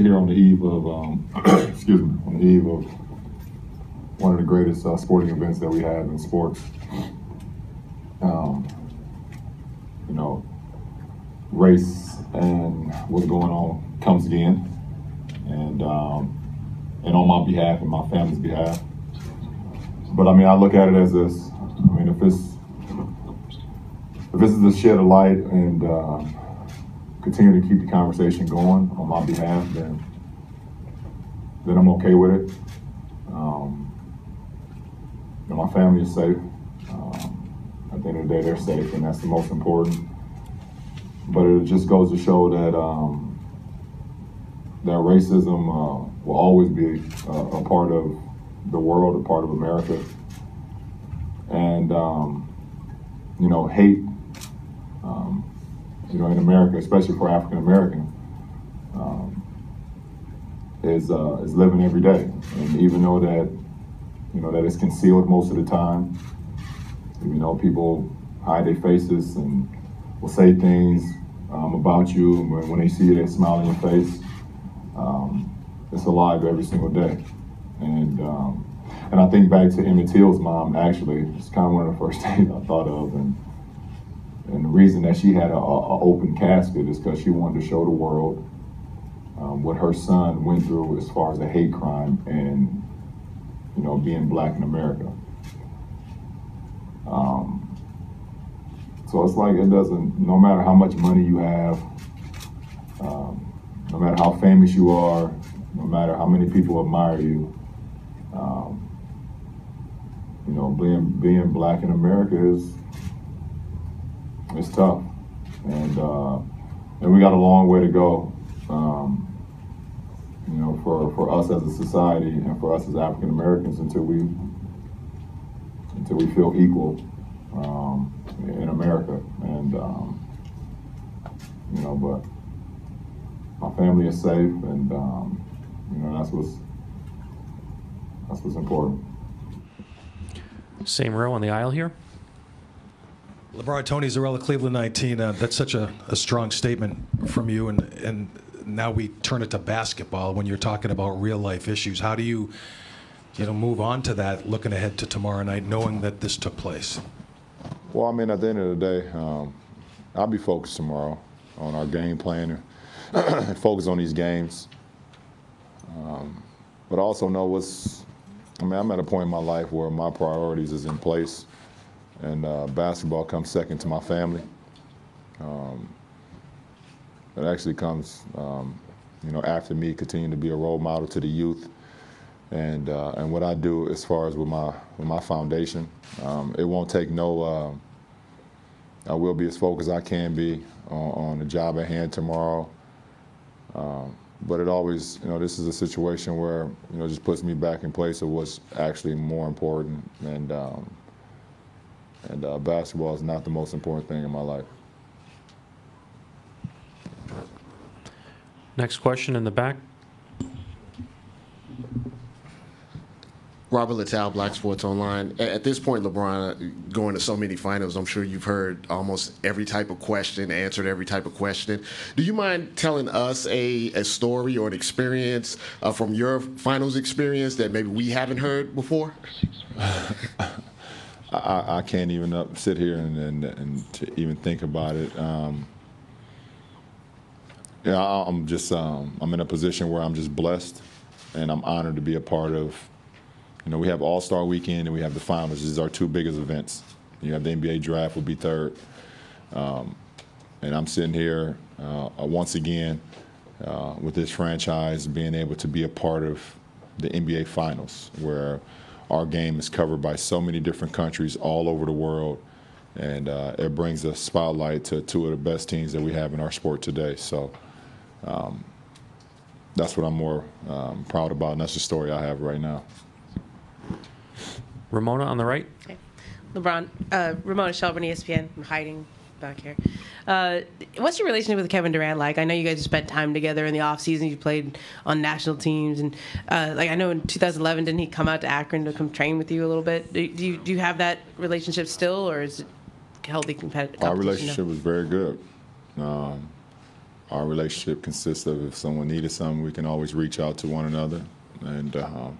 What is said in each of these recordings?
here on the eve of, um, excuse me, on the eve of one of the greatest uh, sporting events that we have in sports. Um, you know, race and what's going on comes again, and um, and on my behalf and my family's behalf. But I mean, I look at it as this. I mean, if it's if this is a shed of light and uh, continue to keep the conversation going on my behalf, then then I'm okay with it. Um, and my family is safe. Um, at the end of the day, they're safe, and that's the most important. But it just goes to show that um, that racism uh, will always be a, a, part of the world, a part of America, and um, you know, hate um, you know, in America, especially for African American, um, is uh, is living every day. And even though that, you know, that it's concealed most of the time, you know, people hide their faces and will say things um, about you. When, when they see you, they smile in your face. Um, it's alive every single day. And um, and I think back to Emmett Till's mom. Actually, it's kind of one of the first things I thought of. And reason that she had an open casket is because she wanted to show the world um, what her son went through as far as a hate crime and, you know, being black in America. Um, so it's like it doesn't, no matter how much money you have, um, no matter how famous you are, no matter how many people admire you, um, you know, being being black in America is it's tough, and uh, and we got a long way to go. Um, you know, for, for us as a society and for us as African Americans until we until we feel equal um, in America. And um, you know, but my family is safe, and um, you know that's what's that's what's important. Same row on the aisle here. LeBron Tony Zarrella, Cleveland 19. Uh, that's such a, a, strong statement from you, and and now we turn it to basketball when you're talking about real life issues. How do you, you know, move on to that, looking ahead to tomorrow night, knowing that this took place? Well, I mean, at the end of the day, um, I'll be focused tomorrow on our game plan and focus on these games. Um, but also know what's. I mean, I'm at a point in my life where my priorities is in place and uh, basketball comes second to my family. Um, it actually comes, um, you know, after me continuing to be a role model to the youth, and uh, and what I do as far as with my with my foundation, um, it won't take no. Uh, I will be as focused as I can be on, on the job at hand tomorrow. Um, but it always, you know, this is a situation where you know just puts me back in place of what's actually more important, and um, and uh, basketball is not the most important thing in my life. Next question in the back. Robert Littal, Black Sports Online. At this point, LeBron, going to so many finals, I'm sure you've heard almost every type of question, answered every type of question. Do you mind telling us a, a story or an experience uh, from your finals experience that maybe we haven't heard before? I, I can't even up, sit here and, and, and to even think about it. Um, yeah, I'm just um, I'm in a position where I'm just blessed, and I'm honored to be a part of. You know, we have All Star Weekend and we have the finals. These are our two biggest events. You have the NBA Draft will be third, um, and I'm sitting here uh, once again uh, with this franchise being able to be a part of the NBA Finals, where our game is covered by so many different countries all over the world, and uh, it brings a spotlight to two of the best teams that we have in our sport today. So um, that's what I'm more um, proud about, and that's the story I have right now. Ramona on the right. Okay. LeBron, uh, Ramona Shelburne, ESPN. I'm hiding back here. Uh, what's your relationship with Kevin Durant like? I know you guys spent time together in the off season. You played on national teams, and uh, like I know in 2011, didn't he come out to Akron to come train with you a little bit? Do you do you have that relationship still, or is it healthy competitive? Our relationship was very good. Um, our relationship consists of if someone needed something, we can always reach out to one another, and um,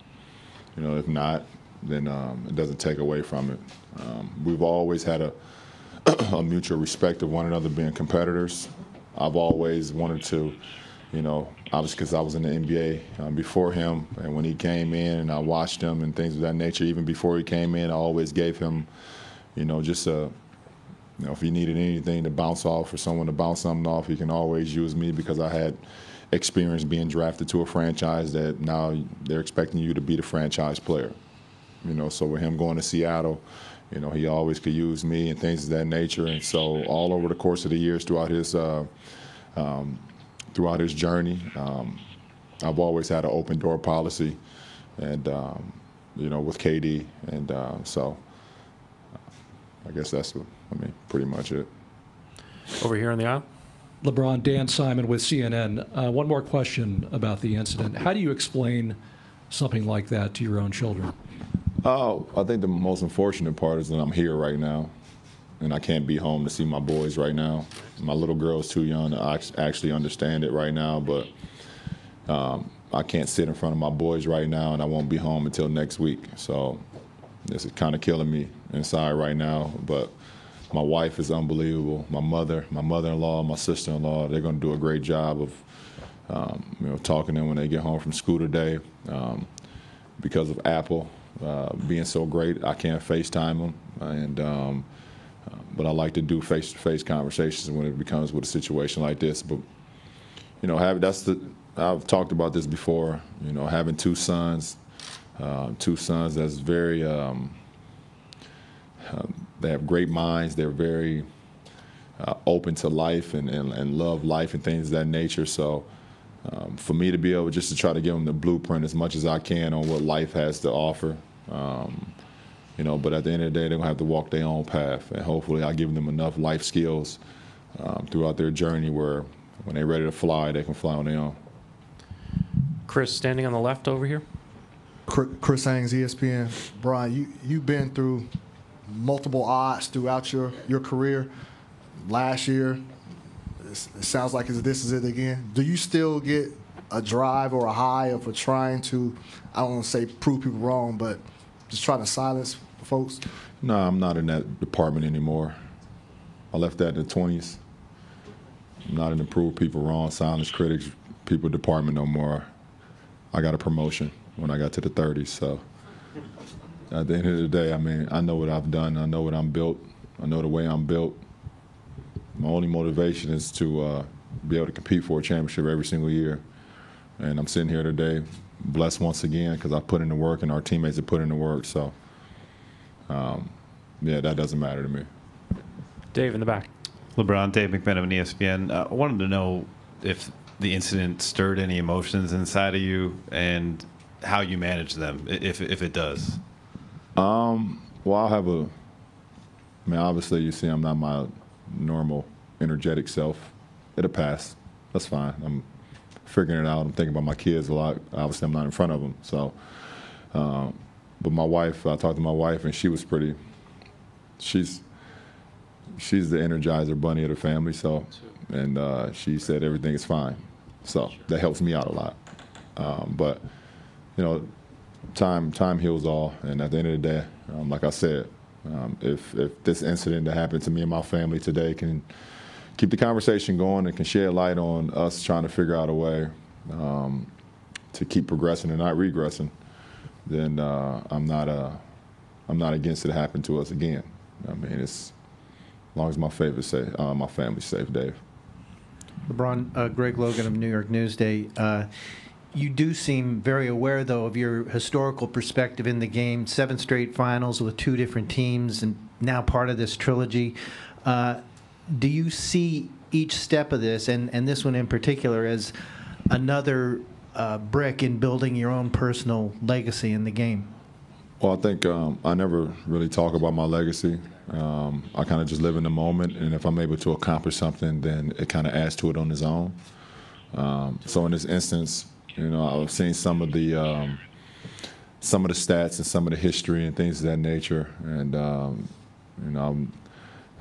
you know, if not, then um, it doesn't take away from it. Um, we've always had a, a mutual respect of one another, being competitors. I've always wanted to, you know, obviously because I was in the NBA um, before him, and when he came in, and I watched him and things of that nature. Even before he came in, I always gave him, you know, just a you know, if he needed anything to bounce off or someone to bounce something off, he can always use me because I had experience being drafted to a franchise that now they're expecting you to be the franchise player. You know, so with him going to Seattle, you know, he always could use me and things of that nature. And so all over the course of the years throughout his uh, um, throughout his journey, um, I've always had an open door policy, and um, you know, with KD, and uh, so I guess that's what, I mean, pretty much it. Over here on the aisle. LeBron, Dan Simon with CNN. Uh, one more question about the incident. How do you explain something like that to your own children? Oh, I think the most unfortunate part is that I'm here right now, and I can't be home to see my boys right now. My little girl is too young to actually understand it right now, but um, I can't sit in front of my boys right now, and I won't be home until next week. So this is kind of killing me inside right now, but my wife is unbelievable. My mother, my mother-in-law, my sister-in-law, they're going to do a great job of, um, you know, talking to them when they get home from school today. Um, because of Apple uh, being so great, I can't FaceTime them, and um, uh, but I like to do face-to-face conversations when it becomes with a situation like this. But you know, have that's the I've talked about this before. You know, having two sons, uh, two sons that's very. Um, um, they have great minds. They're very uh, open to life and, and, and love life and things of that nature. So um, for me to be able just to try to give them the blueprint as much as I can on what life has to offer, um, you know, but at the end of the day, they're going to have to walk their own path. And hopefully I give them enough life skills um, throughout their journey where when they're ready to fly, they can fly on their own. Chris, standing on the left over here. Chris Haynes, ESPN. LeBron, you, you've been through multiple odds throughout your, your career. Last year, it sounds like this is it again. Do you still get a drive or a high for trying to, I don't want to say prove people wrong, but just trying to silence folks? No, I'm not in that department anymore. I left that in the 20s. I'm not in the prove people wrong, silence critics, people department no more. I got a promotion when I got to the 30s, so at the end of the day, I mean, I know what I've done. I know what I'm built. I know the way I'm built. My only motivation is to uh, be able to compete for a championship every single year. And I'm sitting here today, blessed once again because I put in the work and our teammates have put in the work. So, um, yeah, that doesn't matter to me. Dave in the back. LeBron, Dave McMenamin, ESPN. Uh, I wanted to know if the incident stirred any emotions inside of you and how you manage them, if, if it does. Um, well, I'll have a. I mean, obviously, you see, I'm not my normal energetic self. It'll pass. That's fine. I'm figuring it out. I'm thinking about my kids a lot. Obviously, I'm not in front of them. So, um, but my wife, I talked to my wife, and she was pretty. She's she's the energizer bunny of the family. So, and uh, she said everything is fine. So that helps me out a lot. Um, but you know, time time heals all, and at the end of the day, um, like I said, um, if if this incident that happened to me and my family today can keep the conversation going and can shed light on us trying to figure out a way um, to keep progressing and not regressing, then uh, I'm not uh, I'm not against it happening to us again. I mean, it's as long as my favorite safe, uh, my family's safe, Dave. LeBron, uh, Greg Logan of New York Newsday. You do seem very aware, though, of your historical perspective in the game. Seven straight finals with two different teams, and now part of this trilogy. Uh, do you see each step of this, and, and this one in particular, as another uh, brick in building your own personal legacy in the game? Well, I think um, I never really talk about my legacy. Um, I kind of just live in the moment, and if I'm able to accomplish something, then it kind of adds to it on its own. Um, so in this instance, you know, I've seen some of the um, some of the stats and some of the history and things of that nature, and um, you know, I'm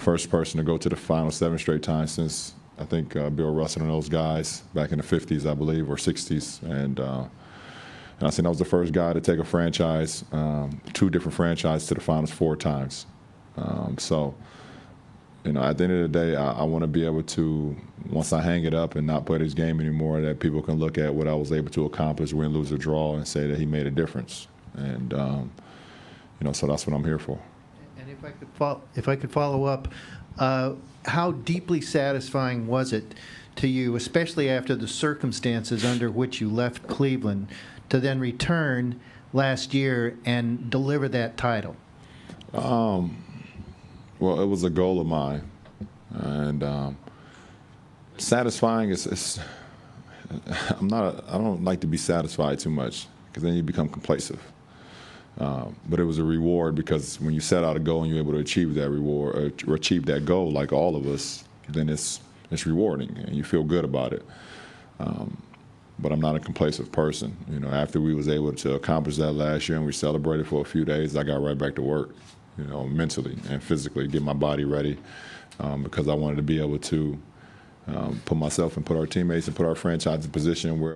first person to go to the final seven straight times since I think uh, Bill Russell and those guys back in the 50s, I believe, or 60s. And, uh, and I said I was the first guy to take a franchise, um, two different franchises to the finals four times. Um, so, you know, at the end of the day, I, I want to be able to, once I hang it up and not play this game anymore, that people can look at what I was able to accomplish, win, lose, or draw, and say that he made a difference. And, um, you know, so that's what I'm here for. And if I could follow, if I could follow up, uh, how deeply satisfying was it to you, especially after the circumstances under which you left Cleveland, to then return last year and deliver that title? Well, it was a goal of mine, and um, satisfying is. is I'm not. A, I don't like to be satisfied too much because then you become complacent. Um, but it was a reward because when you set out a goal and you're able to achieve that reward or, or achieve that goal, like all of us, then it's it's rewarding and you feel good about it. Um, but I'm not a complacent person. You know, after we was able to accomplish that last year and we celebrated for a few days, I got right back to work. You know, mentally and physically, get my body ready um, because I wanted to be able to um, put myself and put our teammates and put our franchise in position where.